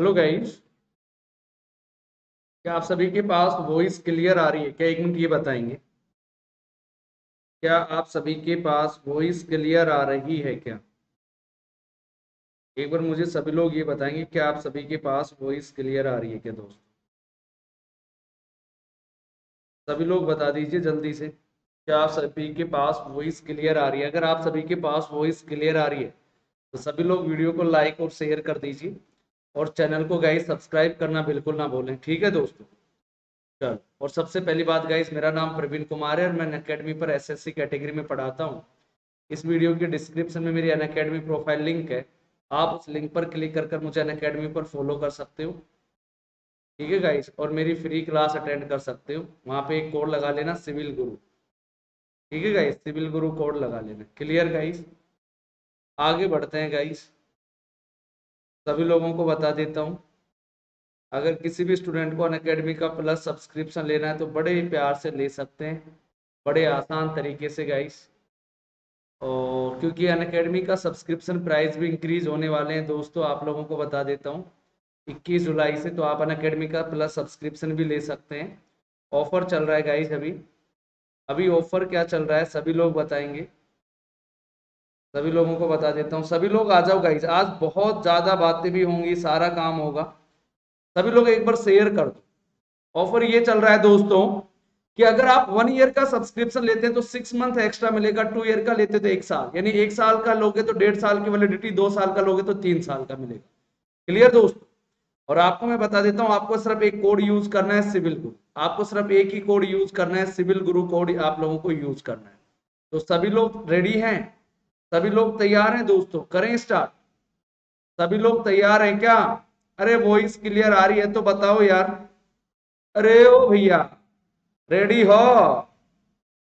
Hello guys क्या आप सभी के पास वॉइस क्लियर आ रही है? क्या एक मिनट ये बताएँगे? क्या आप सभी के पास वॉइस क्लियर आ रही है क्या? एक बार मुझे सभी लोग ये बताएँगे, क्या आप सभी के पास वॉइस क्लियर आ रही है क्या दोस्त? सभी लोग बता दीजिए जल्दी से, क्या आप सभी के पास वॉइस क्लियर आ रही है? अगर आप सभी के पास वॉइस क्लियर आ रही है तो सभी लोग वीडियो को लाइक और शेयर कर दीजिए। और चैनल को गाइस सब्सक्राइब करना बिल्कुल ना भूलें। ठीक है दोस्तों? चल, और सबसे पहली बात गाइस मेरा नाम प्रवीण कुमार है और मैं अकेडमी पर एसएससी कैटेगरी में पढ़ाता हूँ। इस वीडियो के डिस्क्रिप्शन में मेरी अन प्रोफ़ाइल लिंक है। आप उस लिंक पर क्लिक कर कर मुझे अन अकेडमी पर फॉलो कर सकते हो। ठीक है गाइस और मेरी फ्री क्लास अटेंड कर सकते हो। वहाँ पे एक कोड लगा लेना सिविल गुरु ठीक है गाइस सिविल गुरु कोड लगा लेना। क्लियर गाइस आगे बढ़ते हैं गाइस सभी लोगों को बता देता हूँ। अगर किसी भी स्टूडेंट को अन अकेडमी का प्लस सब्सक्रिप्शन लेना है तो बड़े प्यार से ले सकते हैं। बड़े आसान तरीके से गाइस और क्योंकि अन अकेडमी का सब्सक्रिप्शन प्राइस भी इंक्रीज होने वाले हैं, दोस्तों, आप लोगों को बता देता हूँ। 21 जुलाई से तो आप अन अकेडमी का प्लस सब्सक्रिप्शन भी ले सकते हैं। ऑफ़र चल रहा है गाइस अभी। अभी ऑफ़र क्या चल रहा है, सभी लोग बताएँगे। सभी लोगों को बता देता हूँ। सभी लोग आ जाओ गाइज़ आज बहुत ज़्यादा बातें भी होंगी, सारा काम होगा। सभी लोग एक बार शेयर कर दो। ऑफ़र ये चल रहा है दोस्तों कि अगर आप वन ईयर का सब्सक्रिप्शन लेते हैं तो सिक्स मंथ एक्स्ट्रा मिलेगा टू ईयर का लेते तो एक साल। यानी एक साल का लोगे तो डेढ़ साल की वैलिडिटी दो साल का लोगे तो तीन साल का मिलेगा। क्लियर दोस्तों? और आपको मैं बता देता हूँ, आपको सिर्फ़ एक कोड यूज़ करना है सिविल गुरु आपको सिर्फ़ एक ही कोड यूज़ करना है, सिविल गुरु कोड आप लोगों को यूज़ करना है। तो सभी लोग रेडी हैं? सभी लोग तैयार हैं दोस्तों? करें स्टार्ट सभी लोग तैयार हैं क्या? अरे वॉइस क्लियर आ रही है तो बताओ यार। अरे ओ भैया रेडी हो?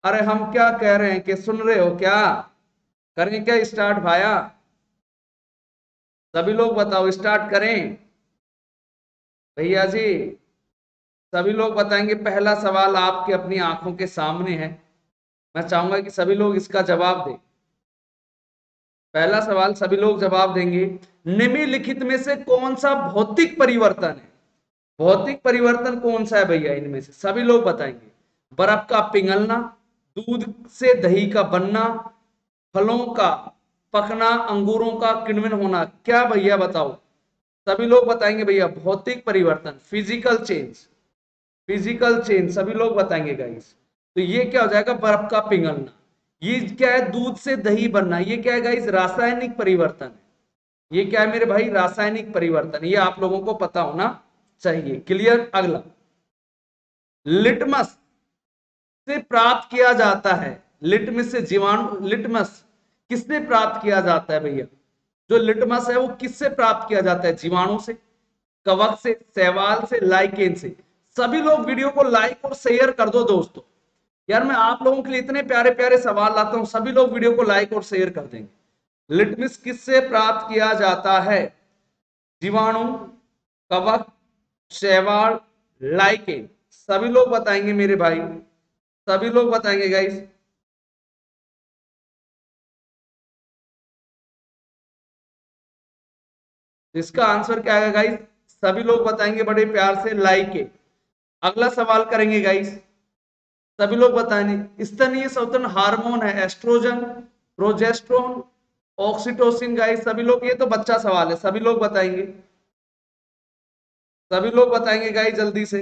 अरे हम क्या कह रहे हैं कि सुन रहे हो क्या? करें क्या स्टार्ट भाया? सभी लोग बताओ स्टार्ट करें। भैया जी, सभी लोग बताएँगे, पहला सवाल आपके अपनी आँखों के सामने है। मैं चाहूँगा कि सभी लोग इसका जवाब दें। पहला सवाल सभी लोग जवाब देंगे, निम्नलिखित में से कौन सा भौतिक परिवर्तन है? भौतिक परिवर्तन कौन सा है भैया इनमें से? सभी लोग बताएँगे। बर्फ़ का पिघलना, दूध से दही का बनना, फलों का पकना, अंगूरों का किणवन होना, क्या भैया बताओ? सभी लोग बताएँगे भैया, भौतिक परिवर्तन फ़िज़िकल चेंज फ़िज़िकल चेंज सभी लोग बताएँगे गाइस तो ये क्या हो जाएगा? बर्फ़ का पिघलना। ये क्या है? दूध से दही बनना। ये क्या है गाइस रासायनिक परिवर्तन है। ये क्या है मेरे भाई? रासायनिक परिवर्तन। ये आप लोगों को पता होना चाहिए। क्लियर अगला। लिटमस से प्राप्त किया जाता है। लिटमस से जीवाणु, लिटमस किससे प्राप्त किया जाता है भैया? जो लिटमस है वो किससे प्राप्त किया जाता है? जीवाणु से, कवक से सैवाल से, लाइकेन से। सभी लोग वीडियो को लाइक और शेयर कर दो दोस्तों। यार मैं आप लोगों के लिए इतने प्यारे प्यारे सवाल लाता हूँ, सभी लोग वीडियो को लाइक और शेयर कर देंगे। लिटमिस किससे प्राप्त किया जाता है? जीवाणु, कवक, शैवाल लाइके सभी लोग बताएँगे मेरे भाई। सभी लोग बताएँगे गाइस इसका आंसर क्या है गाइस सभी लोग बताएँगे बड़े प्यार से लाइके अगला सवाल करेंगे गाइस सभी लोग बताएँगे स्तनीय सौतन हार्मोन है, एस्ट्रोजन, प्रोजेस्ट्रोन, ऑक्सीटोसिन गाइस सभी लोग, ये तो बच्चा सवाल है, सभी लोग बताएँगे। सभी लोग बताएँगे गाइस जल्दी से।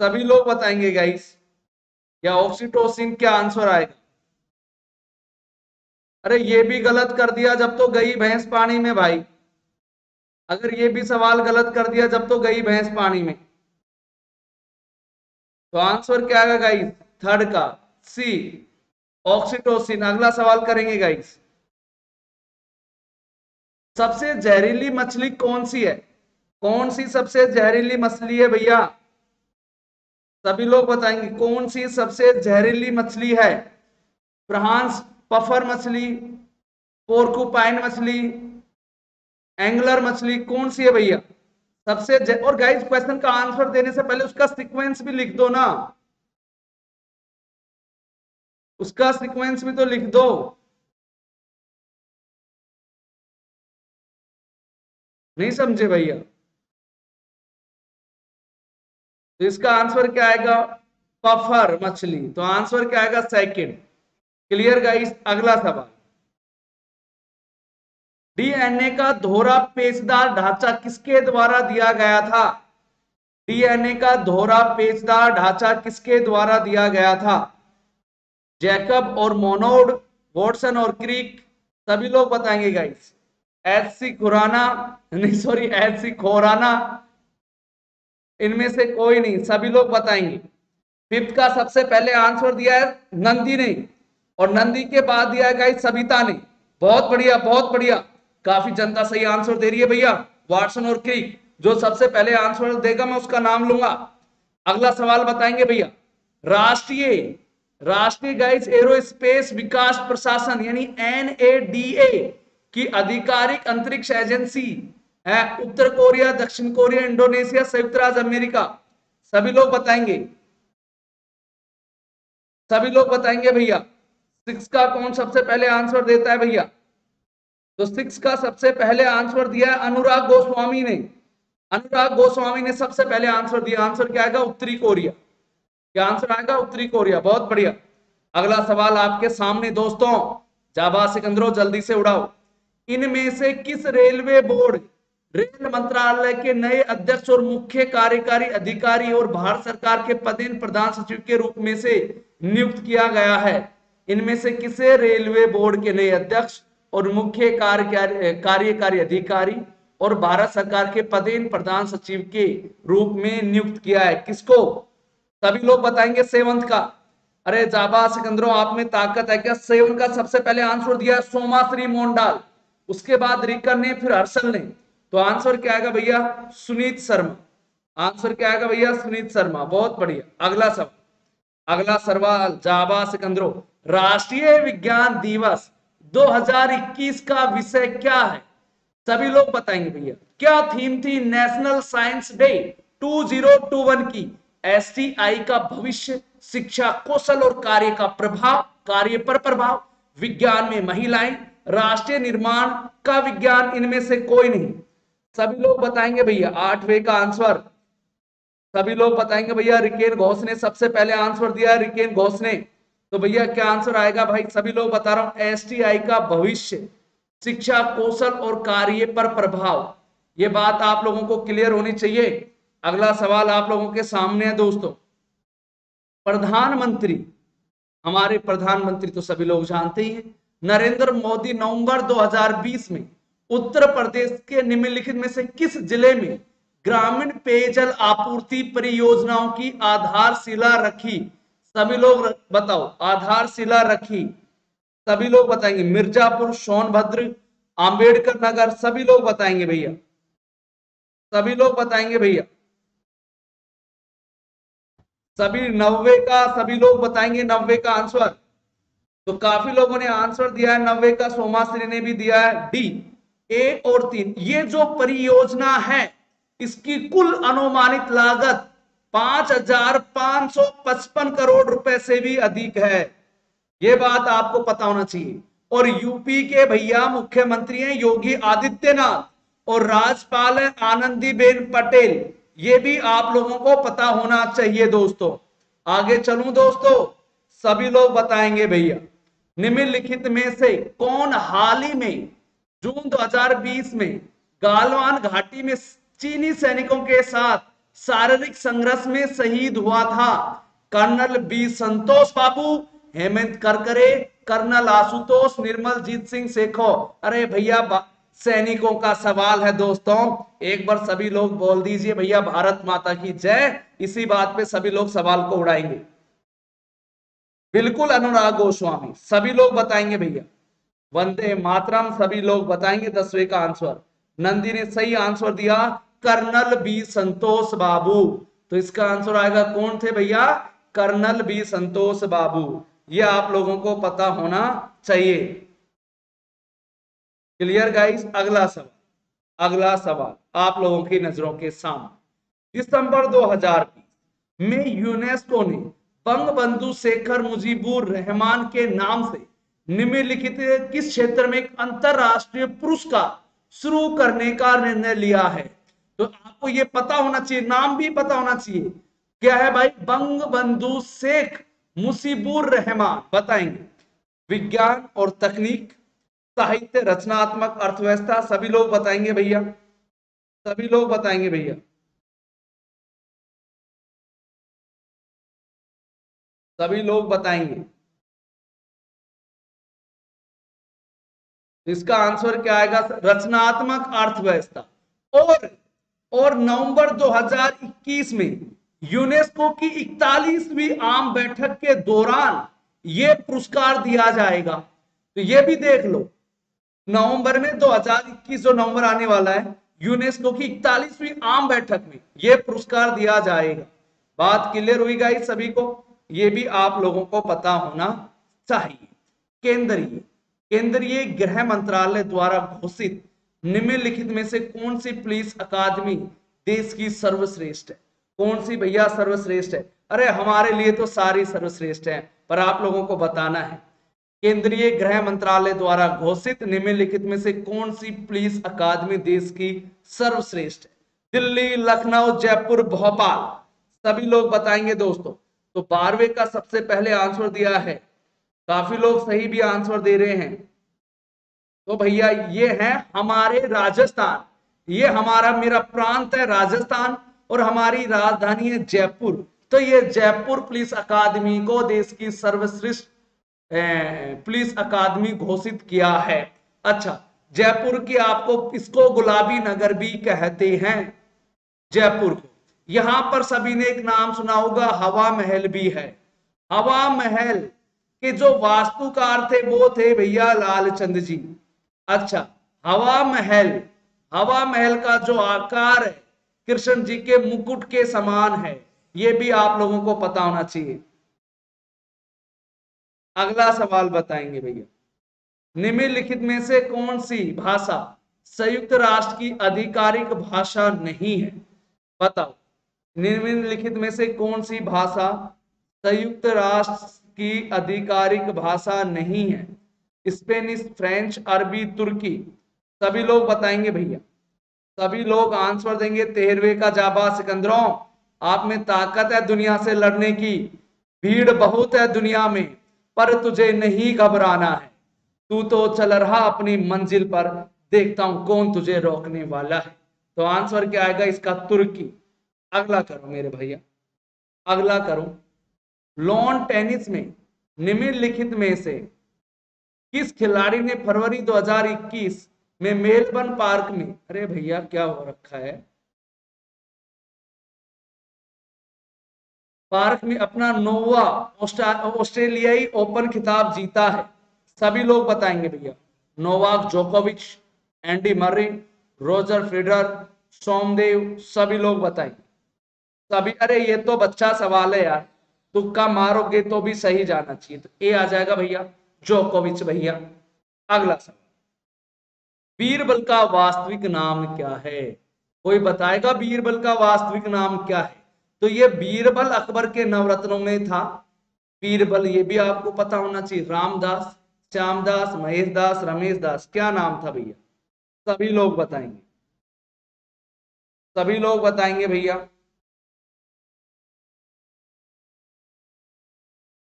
सभी लोग बताएँगे गाइस या ऑक्सीटोसिन क्या आंसर आएगा? अरे ये भी गलत कर दिया, जब तो गई भैंस पानी में भाई। अगर ये भी सवाल गलत कर दिया, जब तो गई भैंस पानी में। तो आंसर क्या आएगा गाइस थर्ड का। सी ऑक्सीटोसिन अगला सवाल करेंगे गाइस सबसे जहरीली मछली कौन सी है? कौन सी सबसे जहरीली मछली है भैया? सभी लोग बताएँगे, कौन सी सबसे जहरीली मछली है? फ्रांस पफर मछली, पोर्कुपाइन मछली एंगुलर मछली कौन सी है भैया? सबसे और गाइस क्वेश्चन का आंसर देने से पहले उसका सीक्वेंस भी लिख दो ना। उसका सीक्वेंस भी तो लिख दो। नहीं समझे भैया? तो इसका आंसर क्या आएगा? पफर मछली। तो आंसर क्या आएगा? सेकंड क्लियर गाइस अगला सवाल। डीएनए का दोहरा पेचदार ढांचा किसके द्वारा दिया गया था? डीएनए का दोहरा पेचदार ढांचा किसके द्वारा दिया गया था? जैकब और मोनोड, वॉटसन और क्रीक, सभी लोग बताएँगे गाइस एच सी खुराना, नहीं सॉरी एच सी खोराना, इनमें से कोई नहीं, सभी लोग बताएँगे. फिफ्थ का सबसे पहले आंसर दिया है नंदी ने, और नंदी के बाद दिया है गाइस सविता ने. बहुत बढ़िया बहुत बढ़िया. काफ़ी जनता सही आंसर दे रही है भैया। वाटसन और क्रीक जो सबसे पहले आंसर देगा, मैं उसका नाम लूँगा। अगला सवाल बताएँगे भैया। राष्ट्रीय राष्ट्रीय गाइस एरोस्पेस विकास प्रशासन, यानी एनएडीए की आधिकारिक अंतरिक्ष एजेंसी है उत्तर कोरिया, दक्षिण कोरिया, इंडोनेशिया, संयुक्त राज्य अमेरिका। सभी लोग बताएँगे। सभी लोग बताएँगे भैया। सिक्स का कौन सबसे पहले आंसर देता है भैया? तो सिक्स का सबसे पहले आंसर दिया अनुराग गोस्वामी ने। अनुराग गोस्वामी ने सबसे पहले आंसर दिया। आंसर क्या आएगा? उत्तरी कोरिया। क्या आंसर आएगा? उत्तरी कोरिया। बहुत बढ़िया। अगला सवाल आपके सामने, दोस्तों। जाबा सिकंदरो, जल्दी से उड़ाओ। इनमें से किस रेलवे बोर्ड, रेल मंत्रालय के नए अध्यक्ष और मुख्य कार्यकारी अधिकारी और भारत सरकार के पदेन प्रधान सचिव के रूप में से नियुक्त किया गया है? इनमें से किसे रेलवे बोर्ड के नए अध्यक्ष और मुख्य कार्यकारी अधिकारी और भारत सरकार के पदेन प्रधान सचिव के रूप में नियुक्त किया है। किसको? सभी लोग बताएँगे सेवंत का। अरे जाबा सिकंदरों, आप में ताकत है क्या? सेवन का सबसे पहले आंसर दिया सोमा श्री मोंडाल। उसके बाद रिकर ने, फिर हर्षल ने। तो आंसर क्या आएगा भैया? सुनीत शर्मा। आंसर क्या आएगा भैया? सुनीत शर्मा। बहुत बढ़िया। अगला सवाल। अगला सवाल जाबा सिकंदरो। राष्ट्रीय विज्ञान दिवस। 2021 का विषय क्या है? सभी लोग बताएँगे भैया। क्या थीम थी नेशनल साइंस डे 2021 की? एसटीआई का भविष्य, शिक्षा कौशल और कार्य का प्रभाव, कार्य पर प्रभाव, विज्ञान में महिलाएँ, राष्ट्रीय निर्माण का विज्ञान इनमें से कोई नहीं। सभी लोग बताएँगे भैया, आठवें का आंसर सभी लोग बताएँगे भैया, रिकेन घोष ने सबसे पहले आंसर दिया, रिकेन घोष ने। तो भैया, क्या आंसर आएगा भाई? सभी लोग बता रहा हूँ एस का भविष्य, शिक्षा, कौशल और कार्य पर प्रभाव, ये बात आप लोगों को क्लियर होनी चाहिए। अगला सवाल आप लोगों के सामने है दोस्तों। प्रधानमंत्री, हमारे प्रधानमंत्री तो सभी लोग जानते ही हैं, नरेंद्र मोदी नवंबर 2020 में उत्तर प्रदेश के निम्नलिखित में से किस ज़िले में ग्रामीण पेयजल आपूर्ति परियोजनाओं की आधारशिला रखी? सभी लोग बताओ, आधारशिला रखी। सभी लोग बताएँगे, मिर्जापुर, सोनभद्र अंबेडकर नगर, सभी लोग बताएँगे भैया। सभी लोग बताएँगे भैया। सभी नब्बे का, सभी लोग बताएँगे नब्बे का आंसर। तो काफ़ी लोगों ने आंसर दिया है, नब्बे का, सोमाश्री ने भी दिया है, डी। एक और तीन, ये जो परियोजना है, इसकी कुल अनुमानित लागत पाँच हज़ार पाँच सौ पचपन करोड़ रुपए से भी अधिक है। ये बात आपको पता होना चाहिए। और यूपी के भैया मुख्यमंत्री हैं योगी आदित्यनाथ और राज्यपाल है आनंदीबेन पटेल। ये भी आप लोगों को पता होना चाहिए दोस्तों। आगे चलूँ दोस्तों, सभी लोग बताएँगे भैया, निम्नलिखित में से कौन हाल ही में, जून 2020 में, गालवान घाटी में चीनी सैनिकों के साथ शारीरिक संघर्ष में शहीद हुआ था colonel B Santosh Babu, Hemant Karkare, colonel Ashutosh Nirmal, Jeet Singh Sekhon. अरे भैया सैनिकों का सवाल है दोस्तों। एक बार सभी लोग बोल दीजिए, भैया, भारत माता की जय। इसी बात पे सभी लोग सवाल को उड़ाएँगे। बिल्कुल अनुराग गोस्वामी, सभी लोग बताएँगे भैया। वंदे मातरम, सभी लोग बताएँगे, दसवें का आंसर। नंदी ने सही आंसर दिया। Colonel B Santosh Babu. तो इसका आंसर आएगा कौन थे भैया? Colonel B Santosh Babu. ये आप लोगों को पता होना चाहिए। क्लियर गाइस अगला सवाल। अगला सवाल आप लोगों की नज़रों के सामने। दिसंबर 2020 में यूनेस्को ने बंग बंधु शेखर मुजीबुर रहमान के नाम से निम्नलिखित किस क्षेत्र में एक अंतरराष्ट्रीय पुरस्कार शुरू करने का निर्णय लिया है? तो आपको ये पता होना चाहिए, नाम भी पता होना चाहिए। क्या है भाई? बंग बंधु शेख मुसीबुर रहमान, बताएँगे। विज्ञान और तकनीक, साहित्य, रचनात्मक, अर्थव्यवस्था, सभी लोग बताएँगे भैया। सभी लोग बताएँगे भैया। सभी लोग बताएँगे। इसका आंसर क्या आएगा? रचनात्मक अर्थव्यवस्था। और और नवंबर 2021 में यूनेस्को की इकतालीसवीं आम बैठक के दौरान यह पुरस्कार दिया जाएगा। तो यह भी देख लो, नवंबर में 2021 जो नवंबर आने वाला है, यूनेस्को की इकतालीसवीं आम बैठक में यह पुरस्कार दिया जाएगा। बात क्लियर हुई गाई सभी को? यह भी आप लोगों को पता होना चाहिए। केंद्रीय केंद्रीय गृह मंत्रालय द्वारा घोषित निम्नलिखित में से कौन सी पुलिस अकादमी देश की सर्वश्रेष्ठ है? कौन सी भैया सर्वश्रेष्ठ है? अरे, हमारे लिए तो सारी सर्वश्रेष्ठ है, पर आप लोगों को बताना है। केंद्रीय गृह मंत्रालय द्वारा घोषित निम्नलिखित में से कौन सी पुलिस अकादमी देश की सर्वश्रेष्ठ है? दिल्ली, लखनऊ, जयपुर, भोपाल। सभी लोग बताएँगे दोस्तों। तो बारहवें का सबसे पहले आंसर दिया है। काफ़ी लोग सही भी आंसर दे रहे हैं। तो भैया, ये है हमारे राजस्थान। ये हमारा मेरा प्रांत है राजस्थान और हमारी राजधानी है जयपुर। तो ये जयपुर पुलिस अकादमी को देश की सर्वश्रेष्ठ पुलिस अकादमी घोषित किया है। अच्छा जयपुर की आपको इसको गुलाबी नगर भी कहते हैं, जयपुर को। यहाँ पर सभी ने एक नाम सुना होगा, हवा महल भी है। हवा महल के जो वास्तुकार थे, वो थे भैया लालचंद जी। अच्छा हवा महल। हवा महल का जो आकार है, कृष्ण जी के मुकुट के समान है। ये भी आप लोगों को पता होना चाहिए। अगला सवाल बताएँगे भैया। निम्नलिखित में से कौन सी भाषा संयुक्त राष्ट्र की आधिकारिक भाषा नहीं है? बताओ। निम्नलिखित में से कौन सी भाषा संयुक्त राष्ट्र की आधिकारिक भाषा नहीं है? स्पेनिश, फ्रेंच, अरबी, तुर्की, सभी लोग बताएँगे भैया। सभी लोग आंसर देंगे तेरहवे का जाबा सिकंदरों, आप में ताकत है दुनिया से लड़ने की, भीड़ बहुत है दुनिया में, पर तुझे नहीं घबराना है। तू तो चल रहा अपनी मंजिल पर, देखता हूँ कौन तुझे रोकने वाला है। तो आंसर क्या आएगा इसका? तुर्की। अगला करो मेरे भैया। अगला करो। लॉन टेनिस में, निम्नलिखित में से किस खिलाड़ी ने फरवरी 2021 में मेलबर्न पार्क में, अरे भैया, क्या हो रखा है? पार्क में अपना नोवा ऑस्ट्रेलियाई ओपन खिताब जीता है। सभी लोग बताएँगे भैया। नोवाक जोकोविच, Andy Murray, Roger Federer Somdev, सभी लोग बताएँगे। सभी, अरे ये तो बच्चा सवाल है यार। तुक्का मारोगे तो भी सही जाना चाहिए। तो ए आ जाएगा भैया। जोकोविच भैया। अगला सवाल। बीरबल का वास्तविक नाम क्या है? कोई बताएगा बीरबल का वास्तविक नाम क्या है? तो ये बीरबल अकबर के नवरत्नों में था। बीरबल, ये भी आपको पता होना चाहिए। रामदास, श्यामदास महेश दास रमेश दास क्या नाम था भैया? सभी लोग बताएँगे। सभी लोग बताएँगे भैया।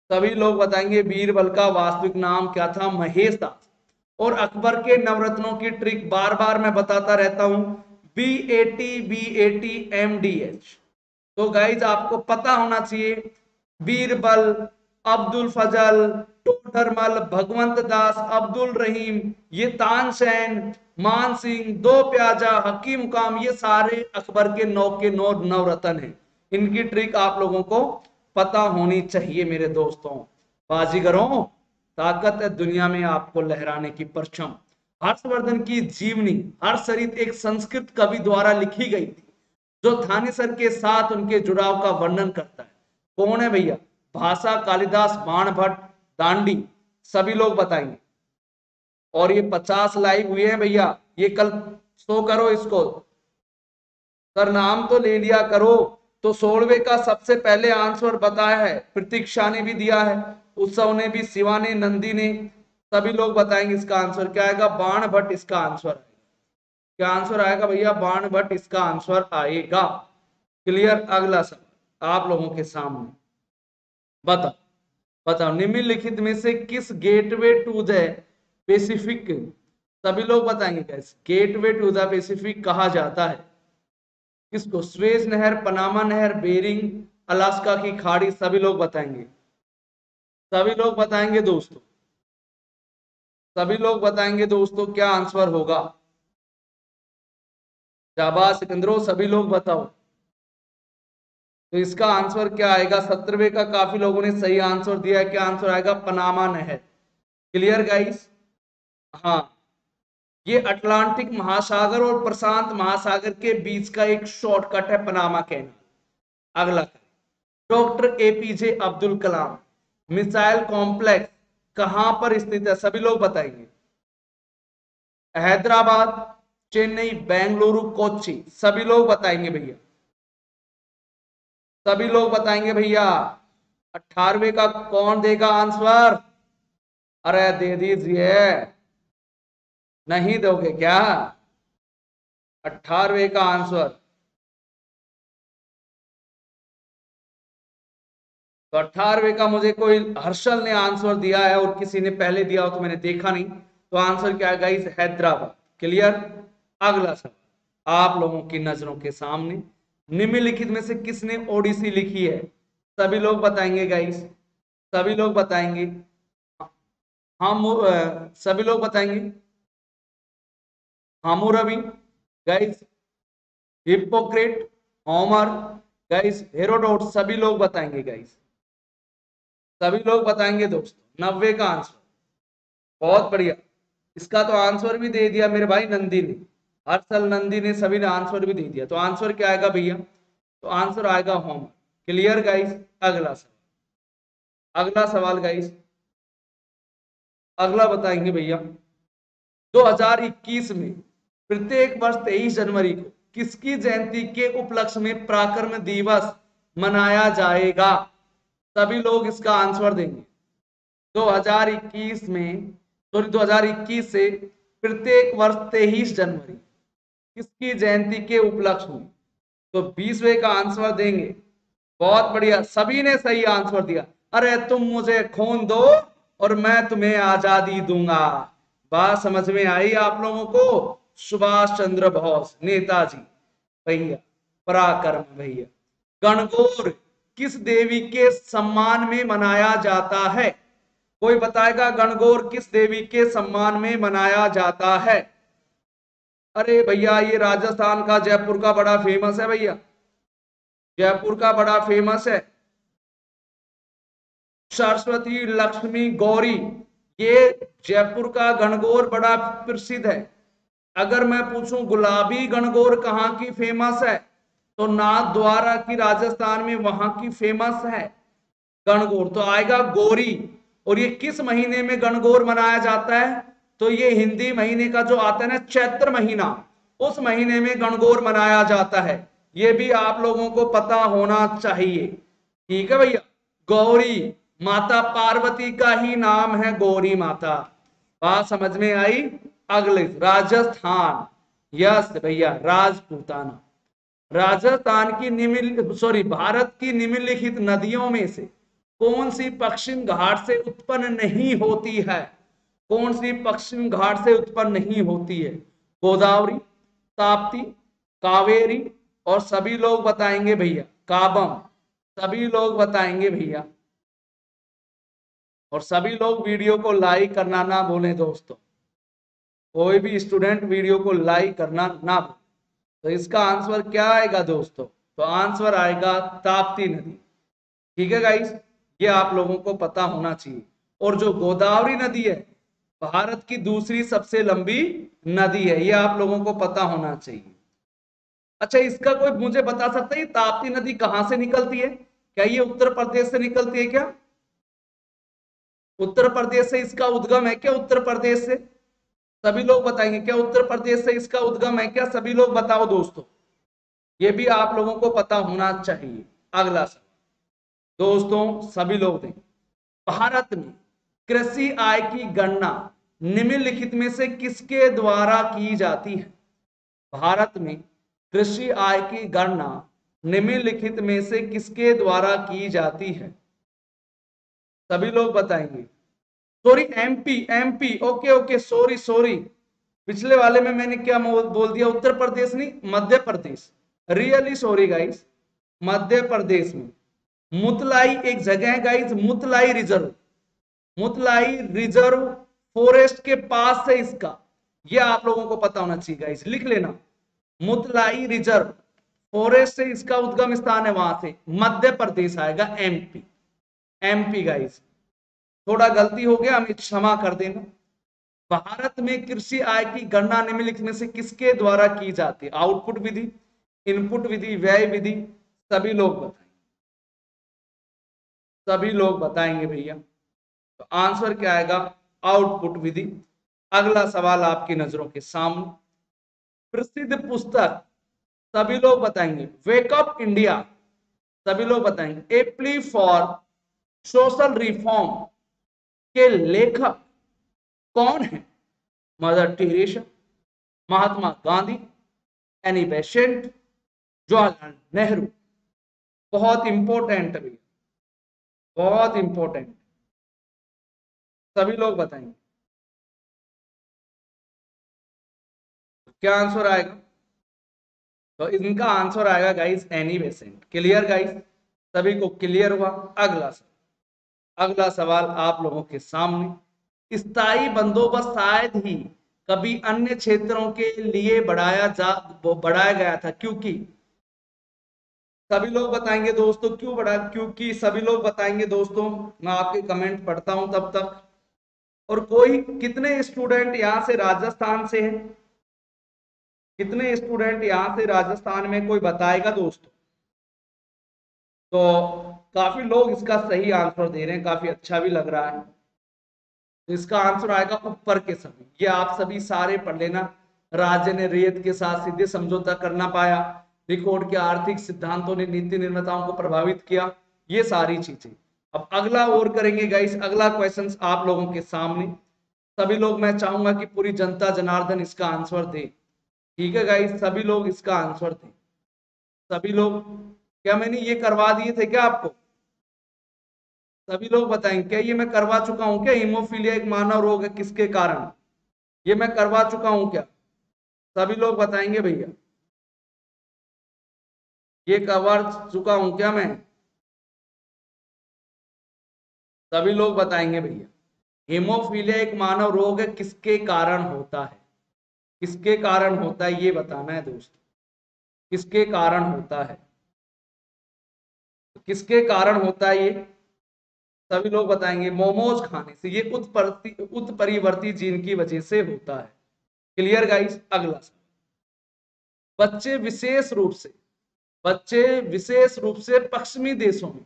सभी लोग बताएँगे, बीरबल का वास्तविक नाम क्या था? महेश दास। और अकबर के नवरत्नों की ट्रिक बार बार मैं बताता रहता हूँ B A T B A T M D H तो गाइज़ आपको पता होना चाहिए, बीरबल, अब्दुल फजल, टोडरमल, भगवंत दास, अब्दुल रहीम, ये तानसेन, मान सिंह, दो प्याजा हकीम काम ये सारे अकबर के नौ के नौ नवरत्न हैं। इनकी ट्रिक आप लोगों को पता होनी चाहिए मेरे दोस्तों। बाजीगरों ताकत है दुनिया में आपको लहराने की परचम। हर्षवर्धन की जीवनी हर्षरित एक संस्कृत कवि द्वारा लिखी गई थी, जो थानेसर के साथ उनके जुड़ाव का वर्णन करता है। कौन है भैया? भाषा कालिदास बाण भट्ट दांडी, सभी लोग बताएँगे। और ये पचास लाइव हुए हैं भैया, ये कल शो करो इसको। सर नाम तो ले लिया करो तो सोलवे का सबसे पहले आंसर बताया है, प्रतीक्षा ने भी दिया है, उत्सव ने भी, शिवा ने, नंदी ने, सभी लोग बताएँगे इसका आंसर। क्या आएगा? बाण भट्ट इसका आंसर क्या आंसर आएगा भैया? बाण भट्ट इसका आंसर आएगा। क्लियर? अगला सवाल, आप लोगों के सामने। बताओ बताओ, निम्नलिखित में से किस गेटवे टू द पेसिफिक, सभी लोग बताएँगे कैसे गेटवे टू द पेसिफिक कहा जाता है। किसको? स्वेज नहर, पनामा नहर, बेरिंग, अलास्का की खाड़ी, सभी लोग बताएँगे। सभी लोग बताएँगे दोस्तों। सभी लोग बताएँगे दोस्तों क्या आंसर होगा। शाबाश सिकंदरो सभी लोग बताओ। तो इसका आंसर क्या आएगा? सत्रहवे का काफ़ी लोगों ने सही आंसर दिया है। क्या आंसर आएगा? पनामा नहर। Clear guys? हाँ। ये अटलांटिक महासागर और प्रशांत महासागर के बीच का एक शॉर्टकट है पनामा कैनाल अगला doctor APJ Abdul Kalam, missile complex कहाँ पर स्थित है? सभी लोग बताएँगे। हैदराबाद, चेन्नई, बेंगलुरु कोची सभी लोग बताएँगे भैया। सभी लोग बताएँगे भैया अठारवे का कौन देगा आंसर? अरे दे दीजिए। नहीं दोगे क्या? अठारवे का आंसर। तो अठारवे का मुझे कोई हर्षल ने आंसर दिया है और किसी ने पहले दिया हो तो मैंने देखा नहीं। तो आंसर क्या है इस हैदराबाद। क्लियर अगला सवाल। आप लोगों की नज़रों के सामने निम्नलिखित में से किसने ओडिसी लिखी है? सभी लोग बताएँगे गाइस सभी लोग बताएँगे। हम सभी लोग बताएँगे। Hammurabi guys Hippocrates Homer guys Herodotus सभी लोग बताएँगे गाइस सभी लोग बताएँगे दोस्तों, नब्बे का आंसर बहुत बढ़िया। इसका तो आंसर भी दे दिया मेरे भाई नंदी ने हर्षल नंदी ने सभी ने आंसर भी दे दिया। तो आंसर क्या आएगा भैया? तो आंसर आएगा होम क्लियर गाइस अगला सवाल। अगला सवाल गाइस अगला बताएँगे भैया। 2021 में प्रत्येक वर्ष 23 जनवरी को किसकी जयंती के उपलक्ष्य में पराक्रम दिवस मनाया जाएगा? सभी लोग इसका आंसर देंगे। 2021 में सॉरी 2021 से प्रत्येक वर्ष तेईस जनवरी किसकी जयंती के उपलक्ष्य में तो बीसवे का आंसर देंगे। बहुत बढ़िया, सभी ने सही आंसर दिया। अरे तुम मुझे खून दो और मैं तुम्हें आज़ादी दूँगा। बात समझ में आई आप लोगों को? सुभाष चंद्र बोस, नेताजी, भैया, पराक्रम भैया। गणगौर, किस देवी के सम्मान में मनाया जाता है? कोई बताएगा गणगौर, किस देवी के सम्मान में मनाया जाता है? अरे भैया, ये राजस्थान का, जयपुर का बड़ा फ़ेमस है भैया। जयपुर का बड़ा फ़ेमस है। सरस्वती लक्ष्मी गौरी, ये जयपुर का गणगौर बड़ा प्रसिद्ध है। अगर मैं पूछूँ, गुलाबी गणगौर कहाँ की फ़ेमस है? तो नाथ द्वारा की राजस्थान में वहाँ की फ़ेमस है। गणगौर तो आएगा गोरी। और ये किस महीने में गणगौर मनाया जाता है? तो ये हिंदी महीने का जो आता है ना, चैत्र महीना, उस महीने में गणगौर मनाया जाता है। ये भी आप लोगों को पता होना चाहिए। ठीक है भैया? गौरी, माता पार्वती का ही नाम है गौरी माता। बात समझ में आई? अगले, राजस्थान। यस भैया, राजपूताना। राजस्थान की निम्न सॉरी भारत की निम्नलिखित नदियों में से कौन सी पश्चिम घाट से उत्पन्न नहीं होती है? कौन सी पश्चिम घाट से उत्पन्न नहीं होती है? गोदावरी, ताप्ती, कावेरी और सभी लोग बताएँगे भैया, काबम। सभी लोग बताएँगे भैया। और सभी लोग वीडियो को लाइक करना ना बोले दोस्तों। कोई भी स्टूडेंट वीडियो को लाइक करना ना तो इसका आंसर क्या आएगा दोस्तों? तो आंसर आएगा ताप्ती नदी। ठीक है गाइस ये आप लोगों को पता होना चाहिए। और जो गोदावरी नदी है, भारत की दूसरी सबसे लंबी नदी है, ये आप लोगों को पता होना चाहिए। अच्छा इसका कोई मुझे बता सकता है ताप्ती नदी कहाँ से निकलती है? क्या ये उत्तर प्रदेश से निकलती है क्या? उत्तर प्रदेश से इसका उद्गम है क्या उत्तर प्रदेश से? सभी लोग बताएँगे, क्या उत्तर प्रदेश से इसका उद्गम है क्या? सभी लोग बताओ दोस्तों। ये भी आप लोगों को पता होना चाहिए। अगला सवाल। दोस्तों, सभी लोग दें भारत में कृषि आय की गणना निम्नलिखित में से किसके द्वारा की जाती है? भारत में कृषि आय की गणना निम्नलिखित में से किसके द्वारा की जाती है? सभी लोग बताएँगे। Sorry MP MP okay okay sorry sorry पिछले वाले में मैंने क्या बोल दिया? उत्तर प्रदेश नहीं, Madhya Pradesh. Really sorry guys Madhya Pradesh में. मुतलाई एक जगह है guys Mutlai reserve Mutlai reserve forest के पास है इसका. ये आप लोगों को पता होना चाहिए गाइस लिख लेना. मुतलाई रिज़र्व फॉरेस्ट से इसका उद्गम स्थान है, वहाँ से. मध्य प्रदेश आएगा एमपी एमपी गाइस थोड़ा गलती हो गया हमें क्षमा कर देना। भारत में कृषि आय की गणना निम्नलिखित में से किसके द्वारा की जाती? है आउटपुट विधि, इनपुट विधि, व्यय विधि, सभी लोग बताएँगे। सभी लोग बताएँगे भैया। तो आंसर क्या आएगा? आउटपुट विधि। अगला सवाल आपकी नज़रों के सामने। प्रसिद्ध पुस्तक, सभी लोग बताएँगे। वेकअप इंडिया सभी लोग बताएँगे। A plea for social reform के लेखक कौन है? Mother Teresa Mahatma Gandhi Annie Besant Jawaharlal Nehru बहुत इंपॉर्टेंट भी बहुत इंपॉर्टेंट सभी लोग बताएँगे। क्या आंसर आएगा? तो इनका आंसर आएगा guys Annie Besant clear guys सभी को क्लियर हुआ? अगला सवाल। अगला सवाल आप लोगों के सामने। स्थायी बंदोबस्त शायद ही कभी अन्य क्षेत्रों के लिए बढ़ाया जा बढ़ाया गया था, क्योंकि सभी लोग बताएँगे दोस्तों, क्यों बढ़ा, क्योंकि सभी लोग बताएँगे दोस्तों, मैं आपके कमेंट पढ़ता हूँ तब तक। और कोई, कितने स्टूडेंट यहाँ से राजस्थान से हैं? कितने स्टूडेंट यहाँ से राजस्थान में, कोई बताएगा दोस्तों? तो काफ़ी लोग इसका सही आंसर दे रहे हैं, काफ़ी अच्छा भी लग रहा है। तो इसका आंसर आएगा ऊपर के सभी ये आप सभी सारे पढ़ लेना। राज्य ने रेत के साथ सीधे समझौता करना पाया। रिकॉर्ड के आर्थिक सिद्धांतों ने नीति निर्माताओं को प्रभावित किया। ये सारी चीज़ें। अब अगला और करेंगे गाइस अगला क्वेश्चन आप लोगों के सामने। सभी लोग मैं चाहूँगा कि पूरी जनता जनार्दन इसका आंसर दे। ठीक है गाइस सभी लोग इसका आंसर दे। सभी लोग क्या मैंने ये करवा दिए थे क्या आपको? सभी लोग बताएँगे क्या ये मैं करवा चुका हूँ क्या? हीमोफीलिया एक मानव रोग है, किसके कारण? ये मैं करवा चुका हूँ क्या? सभी लोग बताएँगे भैया। ये कवर चुका हूँ क्या मैं? सभी लोग बताएँगे भैया। हेमोफीलिया एक मानव रोग है, किसके कारण होता है? किसके कारण होता है, ये बताना है दोस्त। किसके कारण होता है? किसके कारण होता है ये? सभी लोग बताएँगे, मोमोज खाने से, ये उत्परिवर्ती जीन की वजह से होता है। क्लियर गाइस अगला बच्चे विशेष रूप से, बच्चे विशेष रूप से पश्चिमी देशों में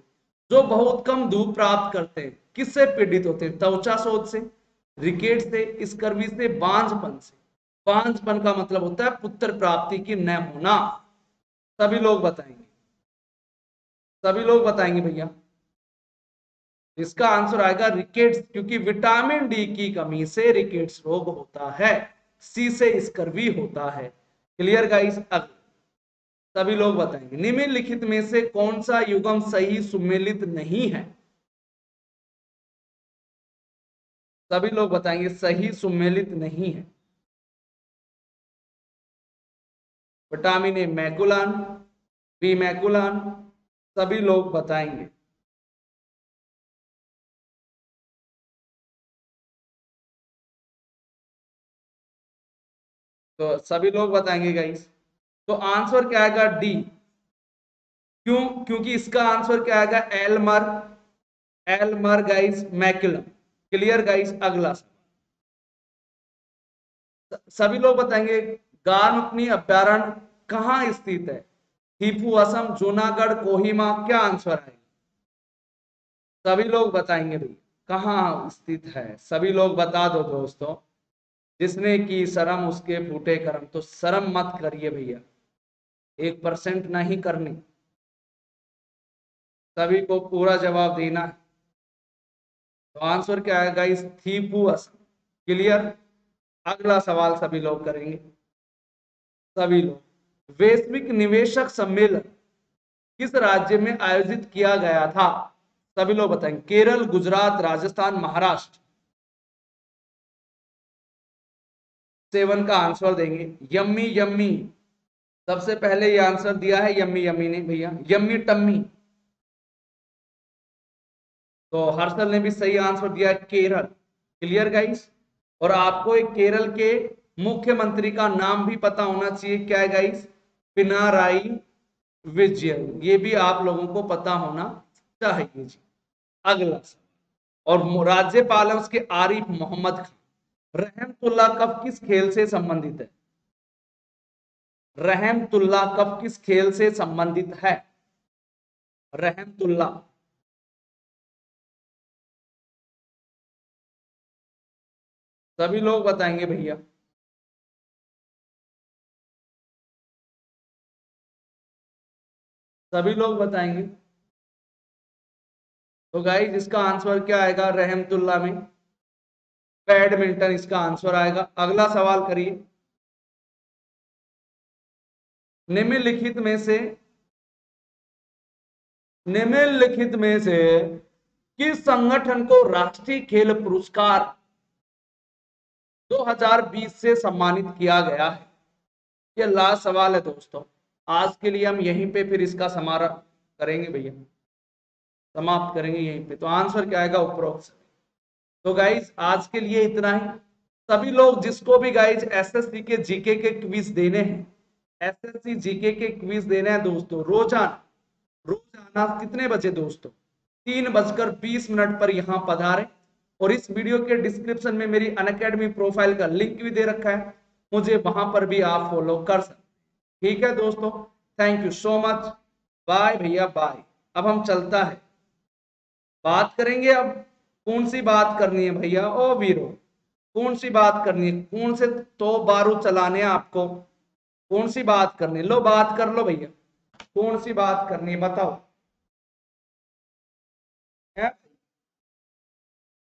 जो बहुत कम धूप प्राप्त करते हैं, किससे पीड़ित होते हैं? त्वचा शोध से, रिकेट से, स्कर्वी से, बांझपन से। बांझपन का मतलब होता है पुत्र प्राप्ति की न होना सभी लोग बताएँगे। सभी लोग बताएँगे भैया। इसका आंसर आएगा रिकेट्स क्योंकि विटामिन डी की कमी से रिकेट्स रोग होता है। सी से स्कर्वी होता है। क्लियर गाइस अगला। सभी लोग बताएँगे। निम्नलिखित में से कौन सा युगम सही सुमेलित नहीं है? सभी लोग बताएँगे सही सुमेलित नहीं है। विटामिन ए मैकुलान बी मैकुलान सभी लोग बताएँगे। तो सभी लोग बताएँगे गाइस तो आंसर क्या आएगा डी क्यों? क्योंकि इसका आंसर क्या आएगा? Elmer Elmer guys McCollum clear guys अगला। सभी लोग बताएँगे गारमुकनी अभ्यारण कहाँ स्थित है? हिपू असम जूनागढ़ कोहिमा क्या आंसर है सभी लोग बताएँगे भाई कहाँ स्थित है सभी लोग बता दो दोस्तों जिसने की शर्म उसके फूटे कर्म तो शर्म मत करिए भैया एक परसेंट नहीं करनी सभी को पूरा जवाब देना तो आंसर क्या आएगा इस थीपू असम क्लियर अगला सवाल सभी लोग करेंगे सभी लोग वैश्विक निवेशक सम्मेलन किस राज्य में आयोजित किया गया था? सभी लोग बताएँ। केरल, गुजरात, राजस्थान, महाराष्ट्र। सेवन का आंसर देंगे। Yummy yummy. सबसे पहले ये आंसर दिया है यम्मी यम्मी ने, भैया। Yummy, tummy. तो हर्षल ने भी सही आंसर दिया केरल। Clear guys? और आपको एक केरल के मुख्यमंत्री का नाम भी पता होना चाहिए। क्या है गाइस? पिनाराई विजयन ये भी आप लोगों को पता होना चाहिए जी। अगला और राज्यपाल है उसके आरिफ मोहम्मद खान। रहमतुल्ला कब किस खेल से संबंधित है? रहमतुल्ला कब किस खेल से संबंधित है? रहमतुल्ला सभी लोग बताएँगे भैया। सभी लोग बताएँगे। तो गाइस इसका आंसर क्या आएगा रहमतुल्ला में? बैडमिंटन इसका आंसर आएगा। अगला सवाल करिए। निम्नलिखित में से, निम्नलिखित में से किस संगठन को राष्ट्रीय खेल पुरस्कार 2020 से सम्मानित किया गया है? यह लास्ट सवाल है दोस्तों। आज के लिए हम यहीं पे फिर इसका समारा करेंगे भैया। समाप्त करेंगे यहीं पे। तो आंसर क्या आएगा उपरोक्त तो गाइज़ आज के लिए इतना ही। सभी लोग जिसको भी गाइज़ एसएससी के जीके के क्विज देने हैं एसएससी जीके के क्विज देने हैं दोस्तों, रोज़ाना रोज़ाना कितने बजे दोस्तों? तीन बजकर बीस मिनट पर यहाँ पधारे। और इस वीडियो के डिस्क्रिप्शन में मेरी अन प्रोफ़ाइल का लिंक भी दे रखा है। मुझे वहाँ पर भी आप फॉलो कर सकते ठीक है दोस्तों? Thank you so much bye भैया बाय अब हम चलता है। बात करेंगे अब कौन सी बात करनी है भैया? ओ वीरो, कौन सी बात करनी है? कौन से तो बारू चलाने आपको? कौन सी बात करनी लो, बात कर लो भैया। कौन सी बात करनी है? बताओ।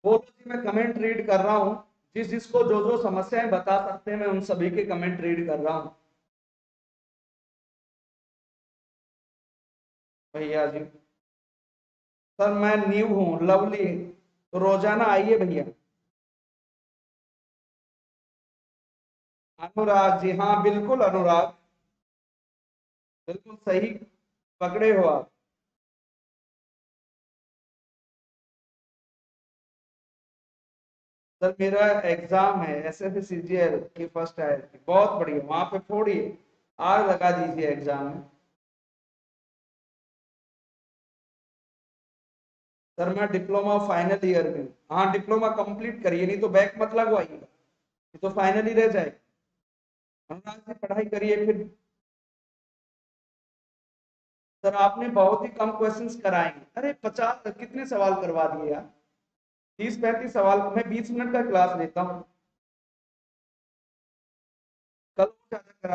बोलो जी मैं कमेंट रीड कर रहा हूँ। जिस जिसको जो जो समस्याएँ बता सकते हैं, मैं उन सभी के कमेंट रीड कर रहा हूँ। भैया जी। सर, मैं न्यू हूँ, लवली। तो रोज़ाना आइए भैया। अनुराग जी हाँ बिल्कुल अनुराग। बिल्कुल सही पकड़े हो आप। सर, मेरा एग्ज़ाम है S F C G L की फ़र्स्ट आयर की। बहुत बढ़िया, वहाँ पे फोड़िए आग लगा दीजिए एग्ज़ाम में। सर मैं डिप्लोमा फाइनल ईयर में हाँ डिप्लोमा कंप्लीट करिए, नहीं तो बैक मत लगवाइएगा। तो फाइनल ही रह जाए अनुराग से पढ़ाई करिए फिर। सर, आपने बहुत ही कम क्वेश्चंस कराएँगे अरे, पचास, कितने सवाल करवा दिए यार? तीस, पैंतीस सवाल, मैं बीस मिनट का क्लास लेता हूँ। कल ज़्यादा करा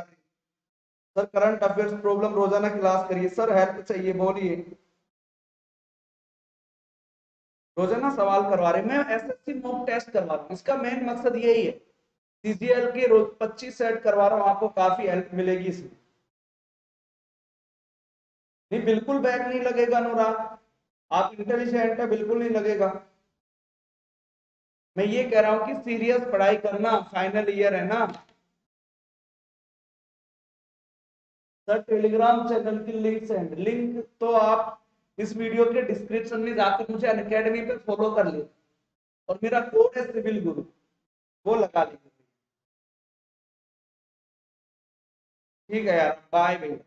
सर करंट अफेयर्स प्रॉब्लम रोज़ाना क्लास करिए। सर हेल्प चाहिए, बोलिए। रोज़ाना सवाल करवा रहे मैं एसएससी मॉक टेस्ट करवा रहा हूँ। इसका मेन मकसद यही है। सीजीएल के रोज 25 सेट करवा रहा हूँ। आपको काफ़ी हेल्प मिलेगी इसमें। नहीं, बिल्कुल बैक नहीं लगेगा अनुराग। आप इंटेलिजेंट है, बिल्कुल नहीं लगेगा। मैं ये कह रहा हूँ कि सीरियस पढ़ाई करना फाइनल ईयर है ना। सर टेलीग्राम चैनल की लिंक सेंड लिंक तो आप इस वीडियो के डिस्क्रिप्शन में जाकर मुझे अनकेडमी पे फॉलो कर ले और मेरा कोड है सिविल गुरु। वो लगा लीजिए। ठीक है यार बाय भैया